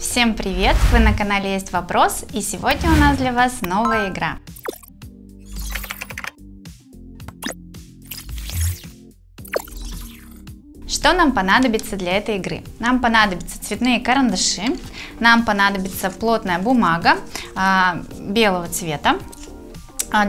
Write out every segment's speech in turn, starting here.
Всем привет! Вы на канале Есть Вопрос и сегодня у нас для вас новая игра. Что нам понадобится для этой игры? Нам понадобятся цветные карандаши, нам понадобится плотная бумага э, белого цвета,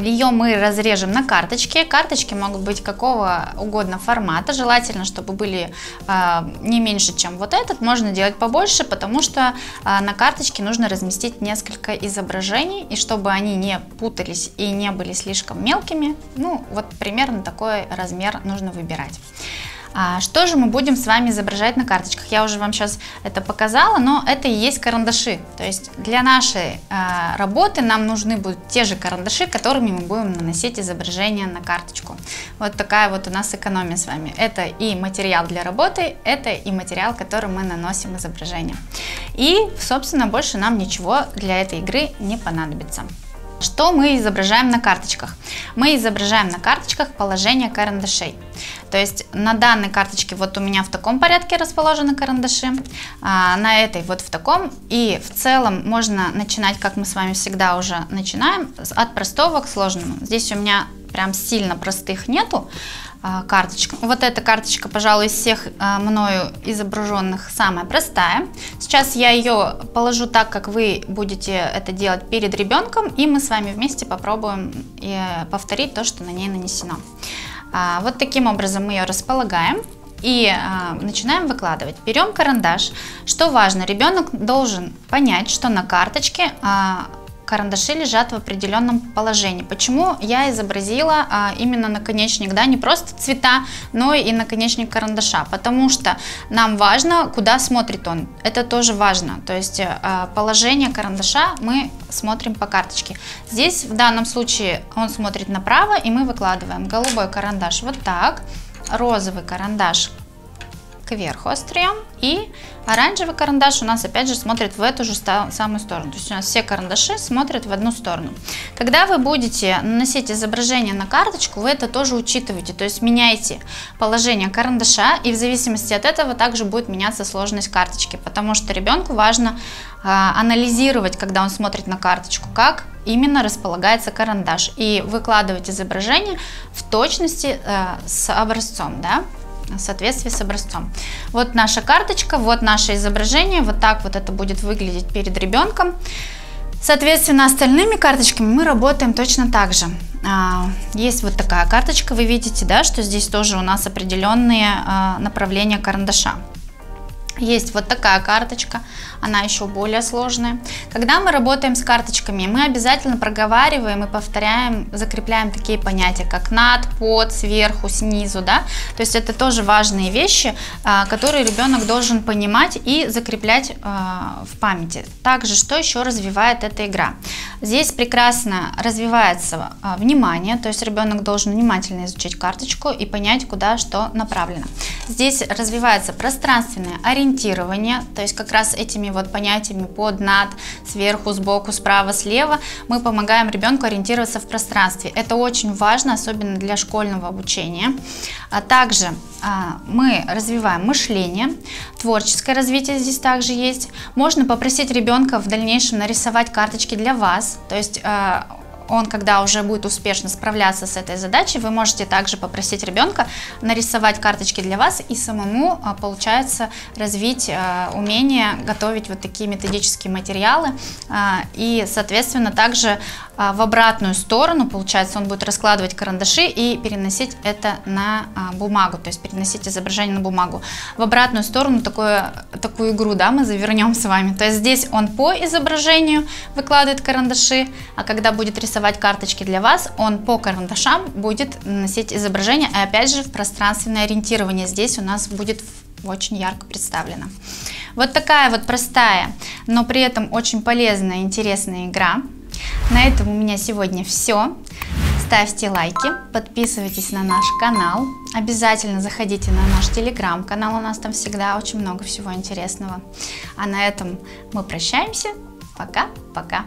Ее мы разрежем на карточки. Карточки могут быть какого угодно формата. Желательно, чтобы были э, не меньше, чем вот этот. Можно делать побольше, потому что э, на карточке нужно разместить несколько изображений. И чтобы они не путались и не были слишком мелкими, ну вот примерно такой размер нужно выбирать. А что же мы будем с вами изображать на карточках? Я уже вам сейчас это показала, но это и есть карандаши. То есть для нашей э, работы нам нужны будут те же карандаши, которыми мы будем наносить изображение на карточку. Вот такая вот у нас экономия с вами. Это и материал для работы, это и материал, которым мы наносим изображение. И, собственно, больше нам ничего для этой игры не понадобится. Что мы изображаем на карточках? Мы изображаем на карточках положение карандашей. То есть на данной карточке вот у меня в таком порядке расположены карандаши, а на этой вот в таком. И в целом можно начинать, как мы с вами всегда уже начинаем, от простого к сложному. Здесь у меня прям сильно простых нету. А, карточка. Вот эта карточка, пожалуй, из всех а, мною изображенных самая простая. Сейчас я ее положу так, как вы будете это делать перед ребенком, и мы с вами вместе попробуем э, повторить то, что на ней нанесено. А, вот таким образом мы ее располагаем и начинаем выкладывать. Берем карандаш. Что важно, ребенок должен понять, что на карточке карандаши лежат в определенном положении. Почему я изобразила а, именно наконечник, да, не просто цвета, но и наконечник карандаша, потому что нам важно, куда смотрит он. Это тоже важно, то есть а, положение карандаша мы смотрим по карточке. Здесь в данном случае он смотрит направо, и мы выкладываем голубой карандаш вот так, розовый карандаш кверху острием. И оранжевый карандаш у нас опять же смотрит в эту же самую сторону. То есть у нас все карандаши смотрят в одну сторону. Когда вы будете наносить изображение на карточку, вы это тоже учитываете. То есть меняйте положение карандаша и в зависимости от этого также будет меняться сложность карточки. Потому что ребенку важно а, анализировать, когда он смотрит на карточку, как именно располагается карандаш и выкладывать изображение в точности э, с образцом. Да? В соответствии с образцом. Вот наша карточка, вот наше изображение, вот так вот это будет выглядеть перед ребенком. Соответственно, остальными карточками мы работаем точно так же. А, есть вот такая карточка, вы видите, да, что здесь тоже у нас определенные а, направления карандаша. Есть вот такая карточка, она еще более сложная. Когда мы работаем с карточками, мы обязательно проговариваем и повторяем, закрепляем такие понятия, как над, под, сверху, снизу, да. То есть это тоже важные вещи, а, которые ребенок должен понимать и закреплять а, в памяти. Также, что еще развивает эта игра? Здесь прекрасно развивается а, внимание, то есть ребенок должен внимательно изучить карточку и понять, куда что направлено. Здесь развивается пространственное ориентирование, то есть как раз этими вот понятиями под, над, сверху, сбоку, справа, слева мы помогаем ребенку ориентироваться в пространстве. Это очень важно, особенно для школьного обучения. А также а, мы развиваем мышление, творческое развитие здесь также есть. Можно попросить ребенка в дальнейшем нарисовать карточки для вас, то есть а, он, когда уже будет успешно справляться с этой задачей, вы можете также попросить ребенка нарисовать карточки для вас и самому, а, получается, развить а, умение готовить вот такие методические материалы. А, и, соответственно, также в обратную сторону, получается, он будет раскладывать карандаши и переносить это на бумагу, то есть переносить изображение на бумагу. В обратную сторону такую, такую игру да, мы завернем с вами. То есть здесь он по изображению выкладывает карандаши, а когда будет рисовать карточки для вас, он по карандашам будет наносить изображение, и опять же в пространственное ориентирование здесь у нас будет очень ярко представлено. Вот такая вот простая, но при этом очень полезная, интересная игра. На этом у меня сегодня все. Ставьте лайки, подписывайтесь на наш канал. Обязательно заходите на наш телеграм-канал, у нас там всегда очень много всего интересного. А на этом мы прощаемся. Пока-пока.